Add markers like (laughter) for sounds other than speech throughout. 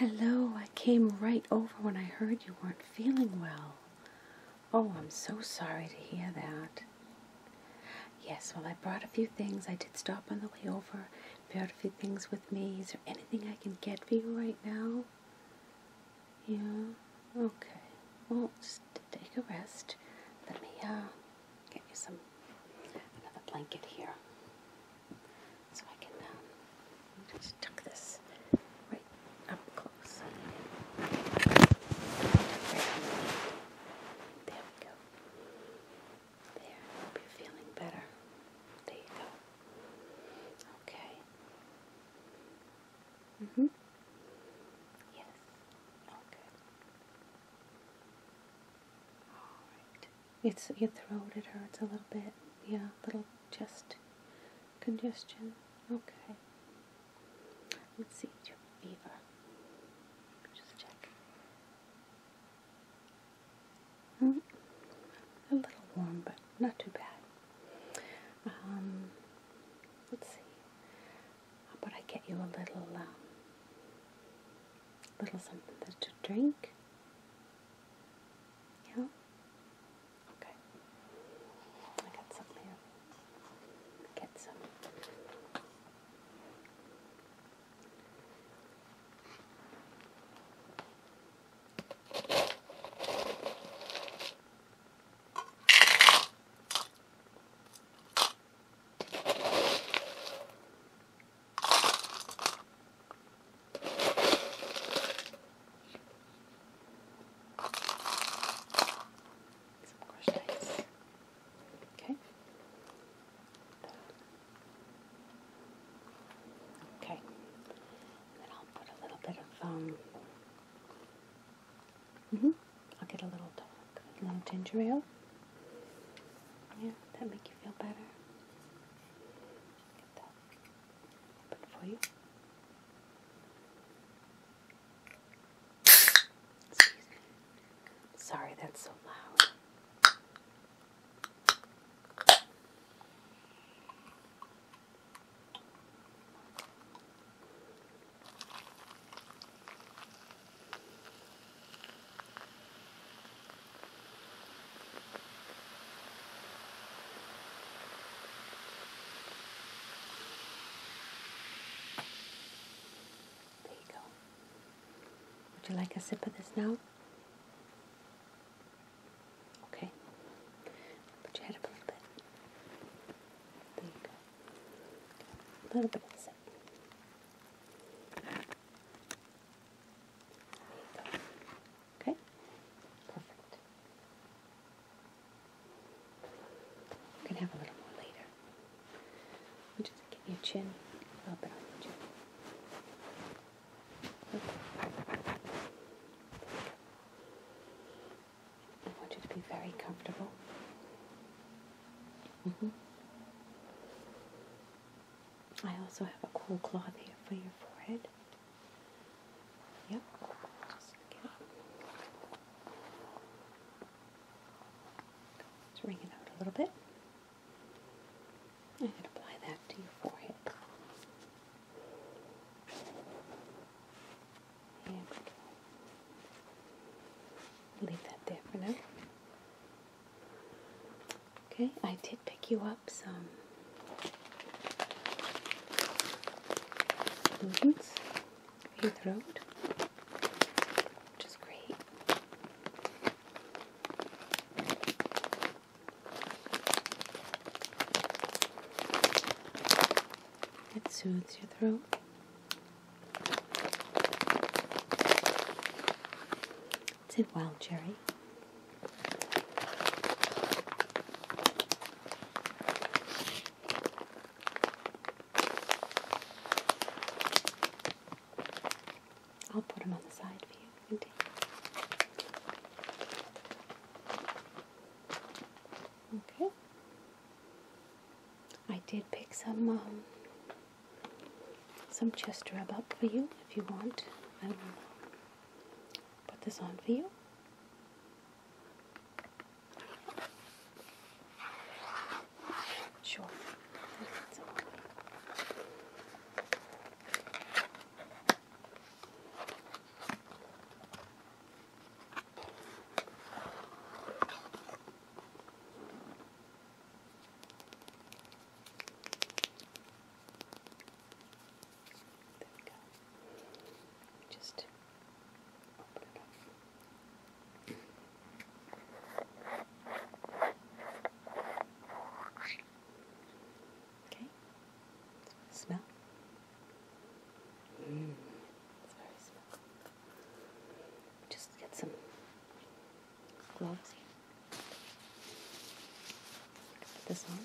Hello, I came right over when I heard you weren't feeling well. Oh, I'm so sorry to hear that. Yes, well, I brought a few things. I did stop on the way over, brought a few things with me. Is there anything I can get for you right now? Yeah, okay. Well, just take a rest. Let me uh, get you some, another blanket here. So I can um, just tuck this right up close. There we go. There, hope you're feeling better. There you go. Okay. Mm-hmm. Yes. Okay. Alright. It's your throat, it hurts a little bit. Yeah, little chest congestion. Okay. Let's see, your fever. Just check. Hmm. A little warm, but not too bad. Um, let's see. How about I get you a little, um, little something to drink? Yeah? Okay. I got some here. Get some. Some crushed ice. Okay. Okay. And then I'll put a little bit of um. Mhm. I'll get a little tonic, a little ginger ale. Yeah, that make you feel better. Get that. For you. Excuse me. Sorry, that's so loud. There you go. Would you like a sip of this now? Okay. Put your head up a little bit. There you go. A little bit of the sip. There you go. Okay. Perfect. You can have a little more later. We'll just get your chin, a little bit on your chin. I want you to be very comfortable. hmm I also have a cool cloth here for your forehead. Yep. Just get it. Let's wring it out a little bit. And apply that to your forehead. Go. Leave that there for now. Okay, I did pick you up some for your throat, which is great. It soothes your throat. It's in wild cherry. I'll put them on the side for you. You can take. Okay. Pick some um, some chest rub up for you if you want. I will put this on for you. Sure. That's okay. gloves. Put this on.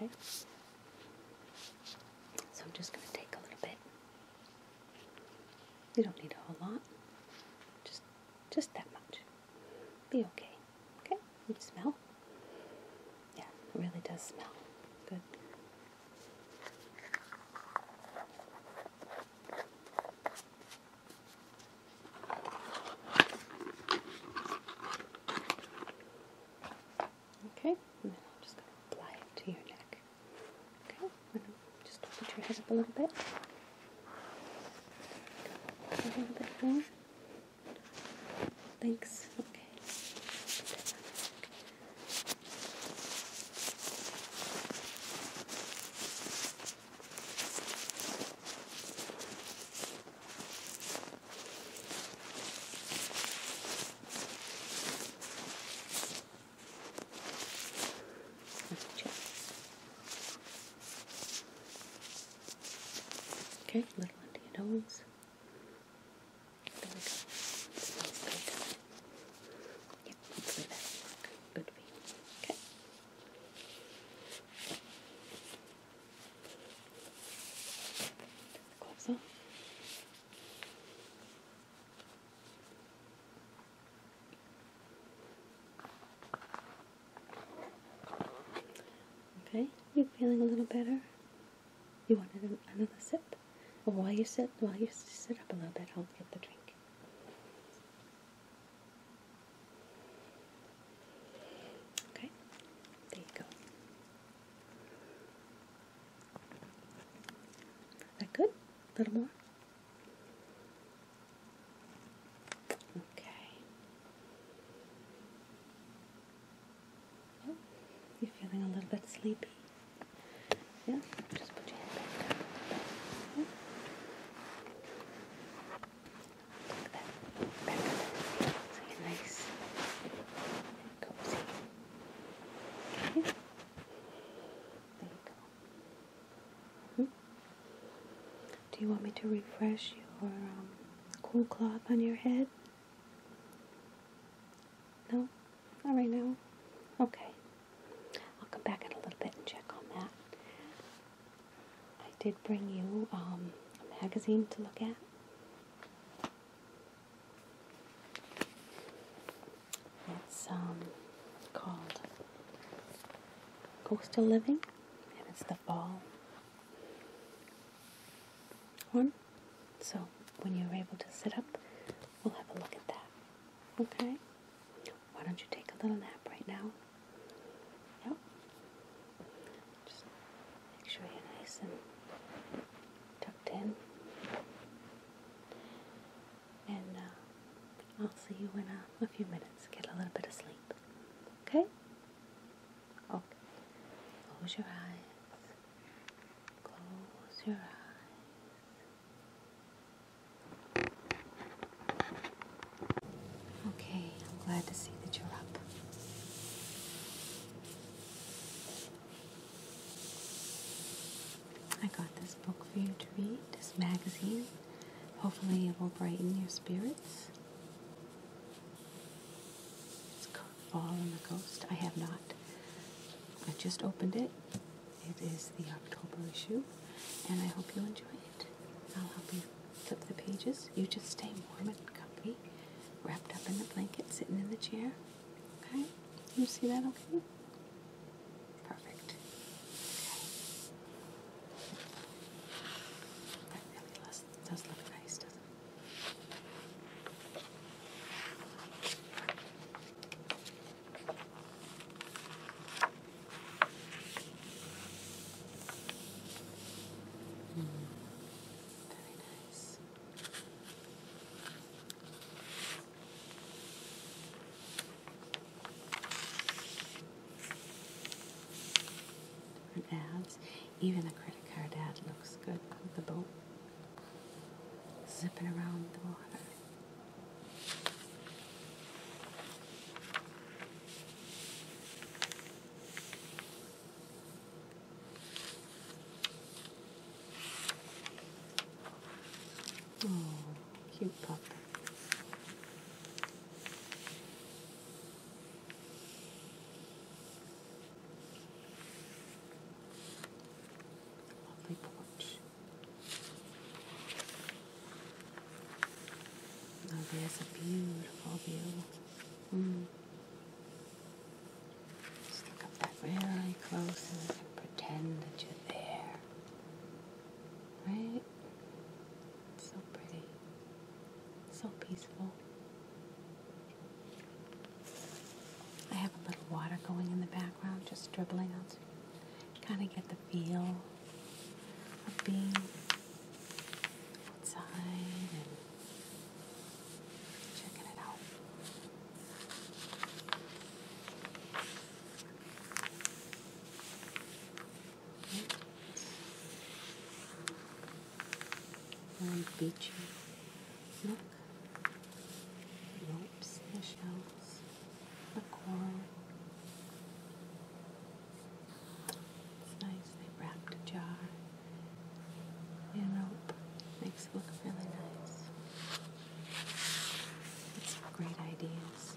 Okay. So I'm just going to take a little bit. You don't need a whole lot. Just just that much. Be okay. Okay? You smell? Yeah, it really does smell. Good. Okay, and then I'm just going to apply it to your neck. Okay, just put your head up a little bit. A little bit more. Thanks. Okay. Let's Okay, little under your nose. There we go. Smells good. Yep, hopefully that'll work good for you. Okay. Take the gloves off. Okay, you feeling a little better? You wanted another sip? Well, while you sit, while you sit up a little bit, I'll get the drink. Okay, there you go. That good? A little more? Okay. Oh, you feeling a little bit sleepy? Yeah, just put your head back down. Yeah. Tuck that back up so you're nice and cozy. Okay. There you go. Mhm. Do you want me to refresh your um, cool cloth on your head? No? Not right now? Okay. I'll come back in a little bit and check on that. I did bring you um, a magazine to look at. It's um, called Coastal Living, and it's the fall one. So when you're able to sit up, we'll have a look at that. Okay? Why don't you take a little nap right now? Yep. Just make sure you're nice and tucked in. And uh, I'll see you in a, a few minutes. Get a little bit of sleep. Okay? Okay. Close your eyes. Close your eyes. Okay, I'm glad to see that you're up. I got this book for you to read, this magazine. Hopefully, it will brighten your spirits. It's called Fall on the Coast. I have not. I just opened it. It is the October issue, and I hope you enjoy it. I'll help you flip the pages. You just stay warm and comfy, wrapped up in the blanket, sitting in the chair. Okay? You see that okay? Perfect. Okay. That really does, does look nice, doesn't it? Very nice. ads. Even a credit card ad looks good with the boat zipping around the water. Oh, cute pup. There's a beautiful view. Mm. Just look up that very close and pretend that you're there. Right? So pretty. So peaceful. I have a little water going in the background, just dribbling out. Kind of get the feel of being outside and checking it out. Very beachy. Look. Ropes and the shells. The coral. It's nice. They wrapped a jar in rope. Makes it look really nice. It's great ideas.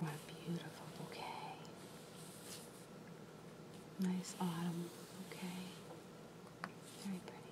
What a beautiful bouquet. Nice autumn bouquet. Very pretty.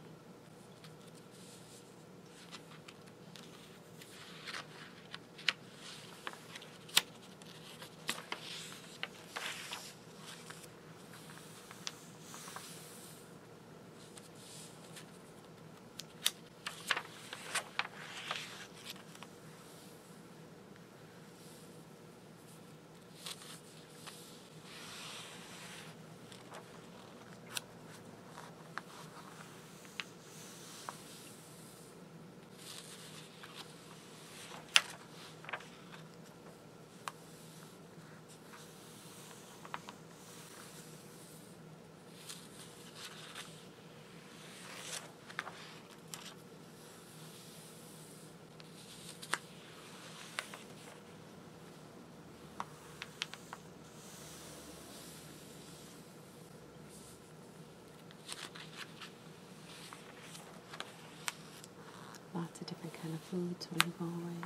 Lots of different kind of foods when you go away.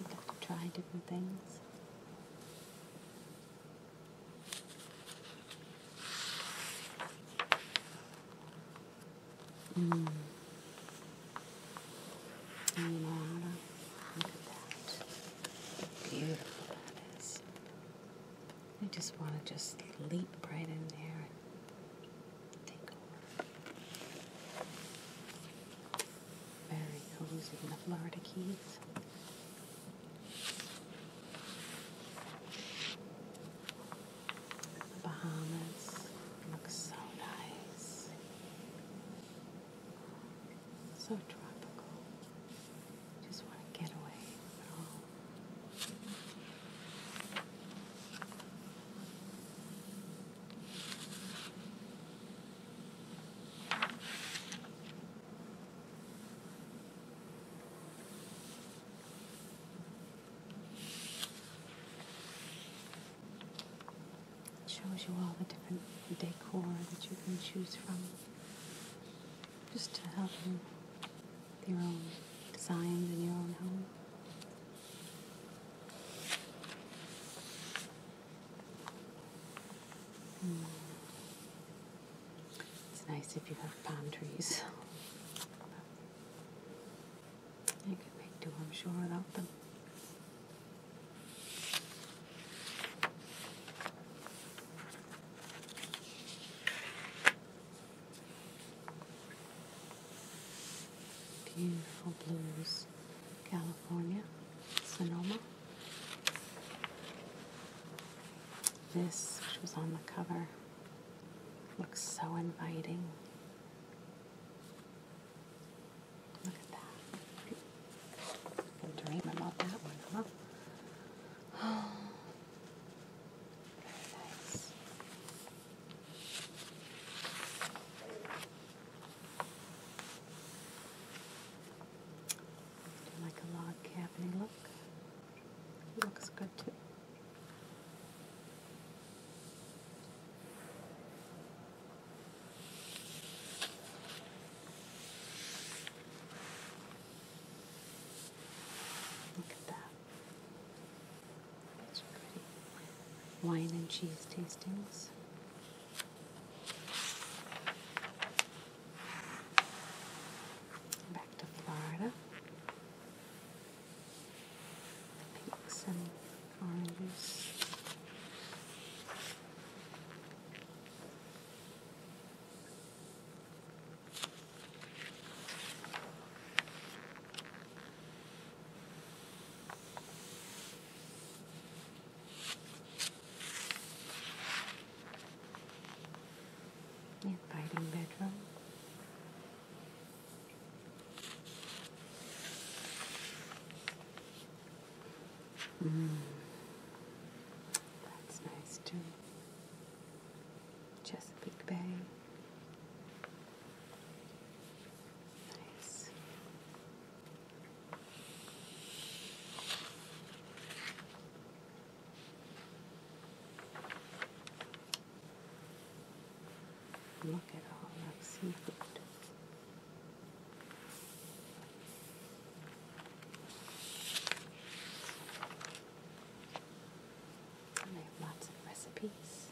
You get to try different things. Mmm. Limonada. Look at that. Beautiful that is. I just want to just leap right in there and take over. Very cozy in the Florida Keys. The Bahamas looks so nice. So tropical. Just want to get away from it all. It shows you all the different decor that you can choose from just to help you with your own designs in your own home. Mm. It's nice if you have palm trees. (laughs) You can make do, I'm sure, without them. This, which was on the cover, looks so inviting. Look at that. I can dream about that one, huh? Very nice. Do like a log cabin look. Looks good too. Look at that. That's pretty. Wine and cheese tastings. Back to Florida. Pinks and oranges. Inviting bedroom. That's nice too. Chesapeake Bay. Nice. Look at all that seafood. And they have lots of recipes.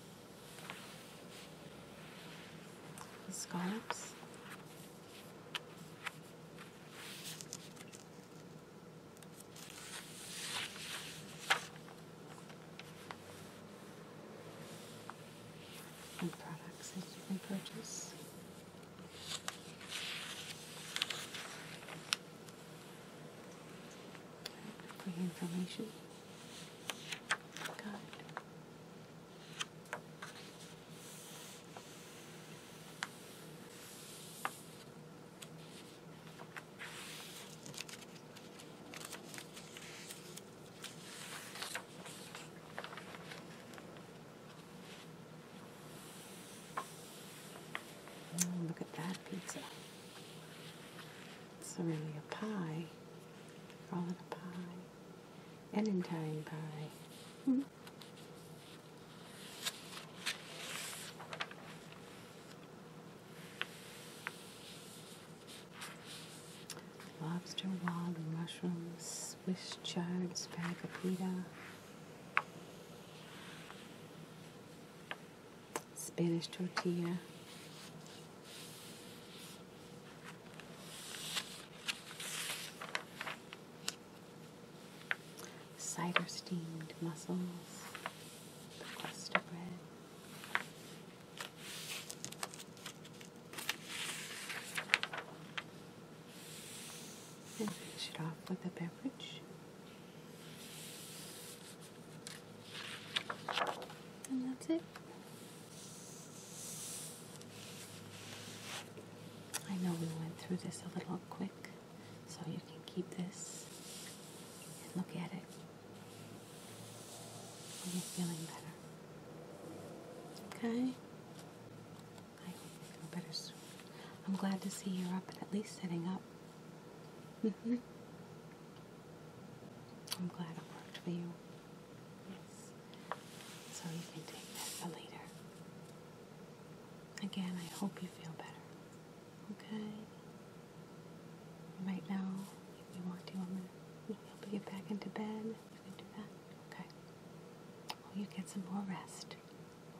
The scallops. And products that you can purchase. Free information. Good. Pizza. It's really a pie. Call it a pie. An Italian pie. Hmm. Lobster, wild mushrooms, Swiss chard, spaghetti, Spanish tortilla. Off with a beverage. And that's it. I know we went through this a little quick, so you can keep this and look at it when you're feeling better. Okay? I hope you feel better soon. I'm glad to see you're up and at least sitting up. hmm I'm glad it worked for you. Yes. So you can take that for later. Again, I hope you feel better. Okay? Right now, if you want to, I'm going to help you get back into bed. You can do that. Okay. Well, you get some more rest.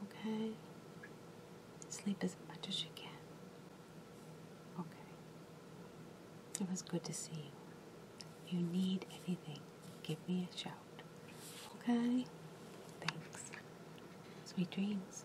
Okay? Sleep as much as you can. Okay. It was good to see you. If you need anything, give me a shout. Okay? Thanks. Sweet dreams.